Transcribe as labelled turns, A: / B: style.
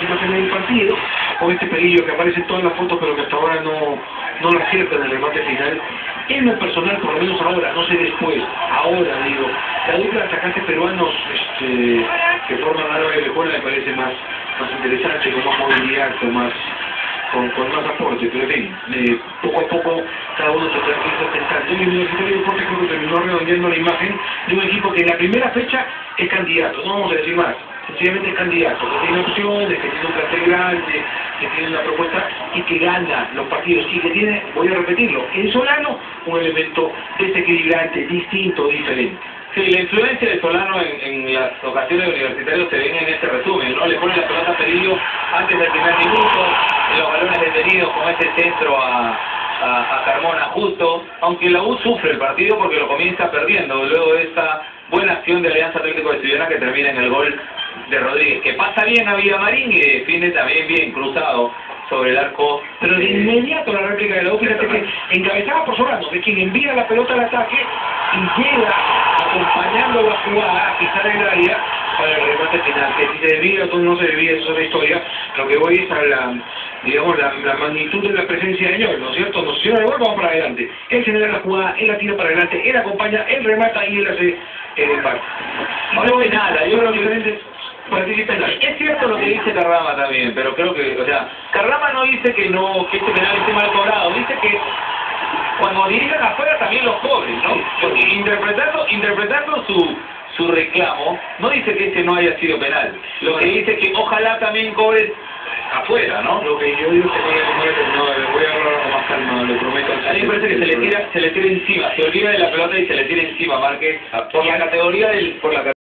A: situaciones del partido, con este peligro que aparece en todas las fotos, pero que hasta ahora no, no lo acierta en el remate final. En lo personal, por lo menos ahora, no sé después, ahora digo, la dupla de atacantes peruanos este, que forman Álvaro y Lejuela me parece más, más interesante, con más movilidad, con más con, más aporte, pero en fin, eh, poco a poco cada uno tendrá que ir intentando. Y el Universitario de Deportes creo que terminó redondeando la imagen de un equipo que en la primera fecha es candidato, no vamos a decir más, sencillamente es candidato, que tiene opciones, que tiene un cartel grande, que tiene una propuesta y que gana los partidos y que tiene, voy a repetirlo, en Solano un elemento desequilibrante, distinto, diferente.
B: Sí, la influencia de Solano en, en las ocasiones de universitarios se ven en este resumen, ¿no? Le pone la pelota a Perillo antes del primer minuto, los balones detenidos con ese centro a, a, Carmona justo, aunque la U sufre el partido porque lo comienza perdiendo luego de esta buena acción de Alianza Atlético de Estudiantes que termina en el gol de Rodríguez, que pasa bien a Villamarín y define también bien cruzado sobre el arco.
A: Pero de inmediato la réplica de la U, fíjate que encabezada por Solano, de quien envía la pelota al ataque y llega acompañando la jugada a pisar el área para el remate final. Que si se debía o no se debía, eso es otra historia. Lo que voy es a la, digamos, la, la magnitud de la presencia de Ñol, ¿no es cierto? Nos cierra el gol, vamos para adelante. Él genera la jugada, él la tira para adelante, él acompaña, él remata y él hace el empate.
B: No hay nada, yo creo que es cierto lo que dice Carrama también, pero creo que, o sea, Carrama no dice que no, que este penal esté mal cobrado, dice que cuando dirijan afuera también los cobren, ¿no? Porque interpretando, interpretando su, su reclamo, no dice que este no haya sido penal. Lo que dice que ojalá también cobres afuera, ¿no?
A: Lo que yo digo es que no le voy a hablar más calma, lo prometo.
B: A mí me parece que se le tira, se le tira encima, se olvida de la pelota y se le tira encima, Márquez, por la categoría del, por la